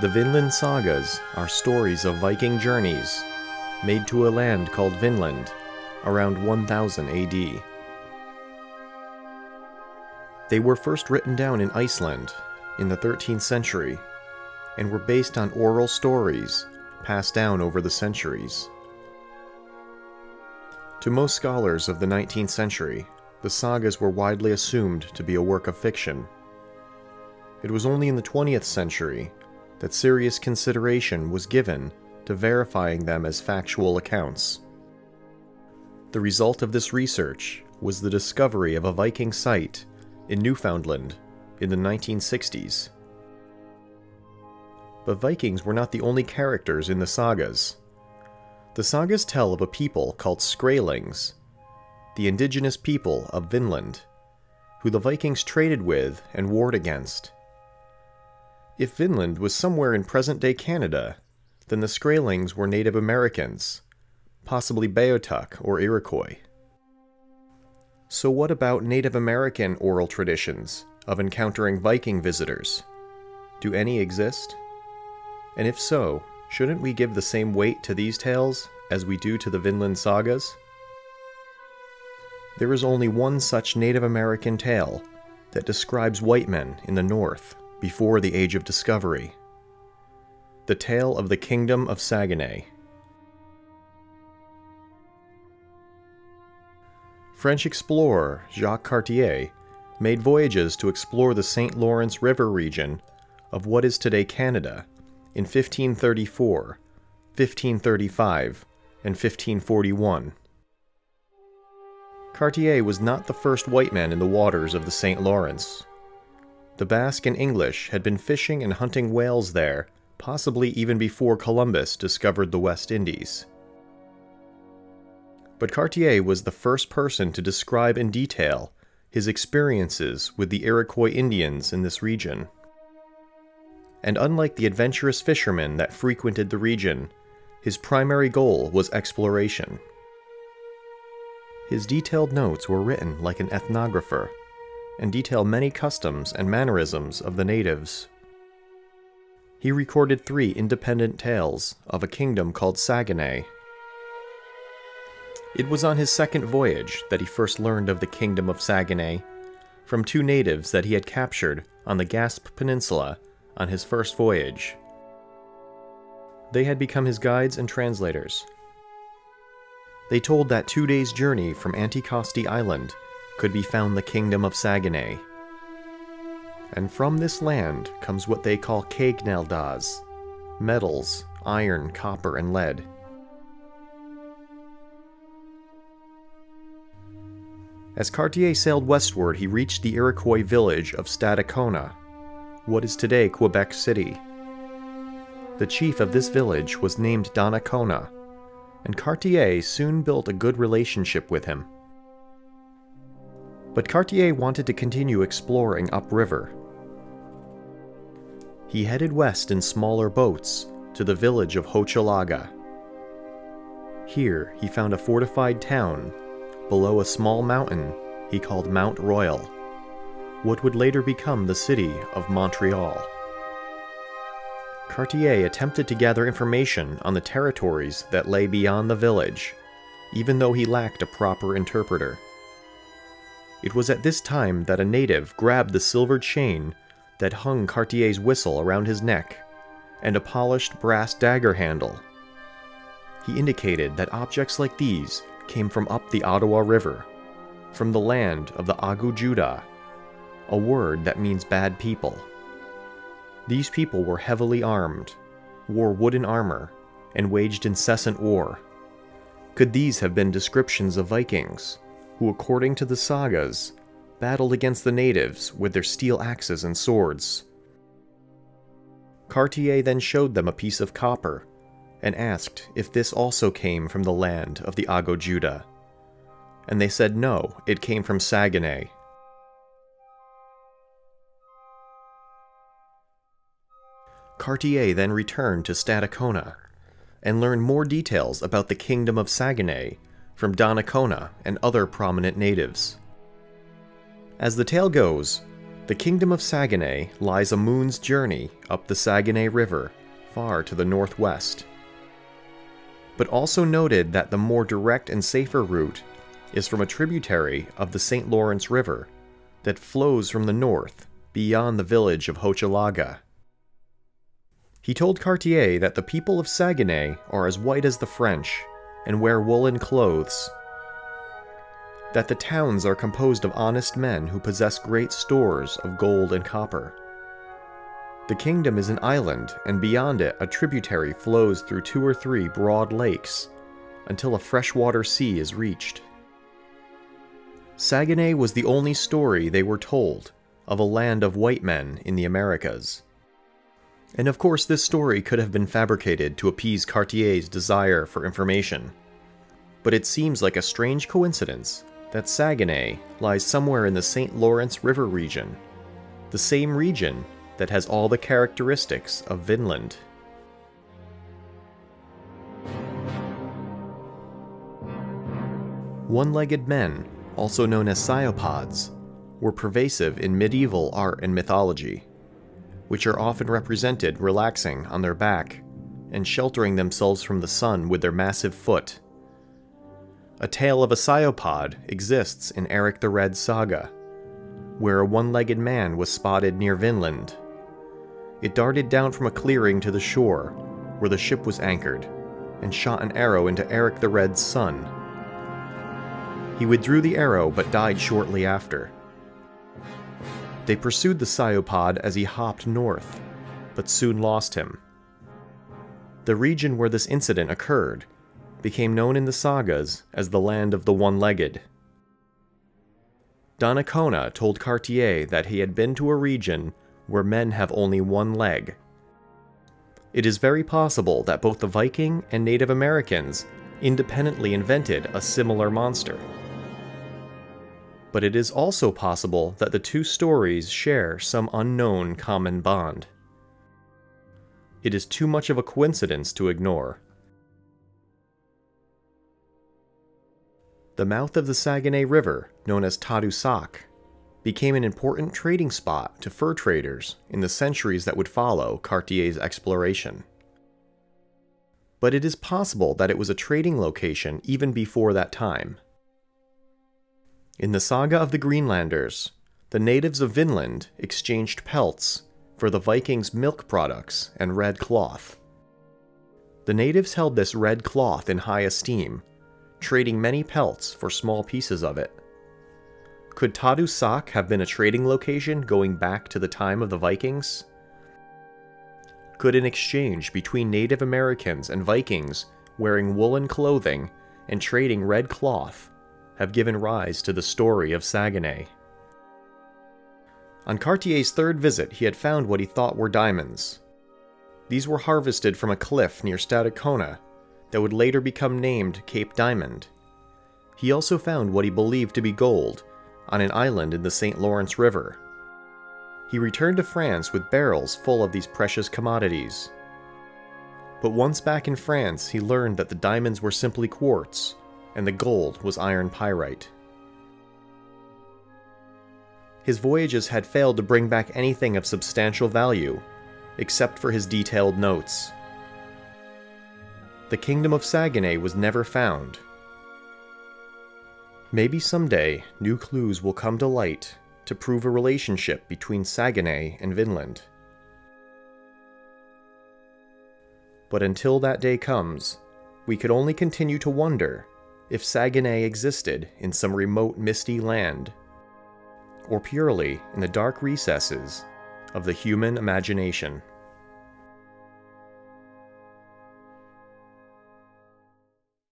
The Vinland Sagas are stories of Viking journeys made to a land called Vinland around 1000 AD. They were first written down in Iceland in the 13th century and were based on oral stories passed down over the centuries. To most scholars of the 19th century, the sagas were widely assumed to be a work of fiction. It was only in the 20th century that serious consideration was given to verifying them as factual accounts. The result of this research was the discovery of a Viking site in Newfoundland in the 1960s. But Vikings were not the only characters in the sagas. The sagas tell of a people called Skraelings, the indigenous people of Vinland, who the Vikings traded with and warred against. If Vinland was somewhere in present day Canada, then the Skraelings were Native Americans, possibly Beothuk or Iroquois. So, what about Native American oral traditions of encountering Viking visitors? Do any exist? And if so, shouldn't we give the same weight to these tales as we do to the Vinland sagas? There is only one such Native American tale that describes white men in the North before the Age of Discovery. The Tale of the Kingdom of Saguenay. French explorer Jacques Cartier made voyages to explore the St. Lawrence River region of what is today Canada in 1534, 1535, and 1541. Cartier was not the first white man in the waters of the St. Lawrence. The Basque and English had been fishing and hunting whales there, possibly even before Columbus discovered the West Indies. But Cartier was the first person to describe in detail his experiences with the Iroquois Indians in this region. And unlike the adventurous fishermen that frequented the region, his primary goal was exploration. His detailed notes were written like an ethnographer and detail many customs and mannerisms of the natives. He recorded three independent tales of a kingdom called Saguenay. It was on his second voyage that he first learned of the kingdom of Saguenay from two natives that he had captured on the Gaspe Peninsula on his first voyage. They had become his guides and translators. They told that two days' journey from Anticosti Island could be found the kingdom of Saguenay. And from this land comes what they call Cagnaldas, metals, iron, copper, and lead. As Cartier sailed westward, he reached the Iroquois village of Stadacona, what is today Quebec City. The chief of this village was named Donnacona, and Cartier soon built a good relationship with him. But Cartier wanted to continue exploring upriver. He headed west in smaller boats to the village of Hochelaga. Here he found a fortified town below a small mountain he called Mount Royal, what would later become the city of Montreal. Cartier attempted to gather information on the territories that lay beyond the village, even though he lacked a proper interpreter. It was at this time that a native grabbed the silver chain that hung Cartier's whistle around his neck and a polished brass dagger handle. He indicated that objects like these came from up the Ottawa River, from the land of the Agojuda, a word that means bad people. These people were heavily armed, wore wooden armor, and waged incessant war. Could these have been descriptions of Vikings, who, according to the sagas, battled against the natives with their steel axes and swords? Cartier then showed them a piece of copper and asked if this also came from the land of the Agojuda. And they said no, it came from Saguenay. Cartier then returned to Stadacona and learned more details about the kingdom of Saguenay from Donnacona and other prominent natives. As the tale goes, The kingdom of Saguenay lies a moon's journey up the Saguenay River, far to the northwest. But also noted that the more direct and safer route is from a tributary of the St. Lawrence River that flows from the north beyond the village of Hochelaga. He told Cartier that the people of Saguenay are as white as the French and wear woolen clothes. That the towns are composed of honest men who possess great stores of gold and copper. The kingdom is an island, and beyond it, a tributary flows through two or three broad lakes until a freshwater sea is reached. Saguenay was the only story they were told of a land of white men in the Americas. And of course, this story could have been fabricated to appease Cartier's desire for information. But it seems like a strange coincidence that Saguenay lies somewhere in the St. Lawrence River region, the same region that has all the characteristics of Vinland. One legged men, also known as sciopods, were pervasive in medieval art and mythology which are often represented relaxing on their back and sheltering themselves from the sun with their massive foot. A tale of a sciopod exists in Eric the Red saga, where a one legged man was spotted near Vinland. It darted down from a clearing to the shore, where the ship was anchored, and shot an arrow into Eric the Red's son. He withdrew the arrow but died shortly after. They pursued the Sciopod as he hopped north, but soon lost him. The region where this incident occurred became known in the sagas as the Land of the One-Legged. Donnacona told Cartier that he had been to a region where men have only one leg. It is very possible that both the Viking and Native Americans independently invented a similar monster but it is also possible that the two stories share some unknown common bond. It is too much of a coincidence to ignore. The mouth of the Saguenay River, known as Tadoussac, became an important trading spot to fur traders in the centuries that would follow Cartier's exploration. But it is possible that it was a trading location even before that time. In the saga of the Greenlanders, the natives of Vinland exchanged pelts for the Vikings' milk products and red cloth. The natives held this red cloth in high esteem, trading many pelts for small pieces of it. Could Tadu Tadoussac have been a trading location going back to the time of the Vikings? Could an exchange between Native Americans and Vikings wearing woolen clothing and trading red cloth have given rise to the story of Saguenay. On Cartier's third visit, he had found what he thought were diamonds. These were harvested from a cliff near Stadacona that would later become named Cape Diamond. He also found what he believed to be gold on an island in the St. Lawrence River. He returned to France with barrels full of these precious commodities. But once back in France, he learned that the diamonds were simply quartz, and the gold was iron pyrite. His voyages had failed to bring back anything of substantial value, except for his detailed notes. The kingdom of Saguenay was never found. Maybe someday new clues will come to light to prove a relationship between Saguenay and Vinland. But until that day comes, we could only continue to wonder if Saguenay existed in some remote misty land, or purely in the dark recesses of the human imagination.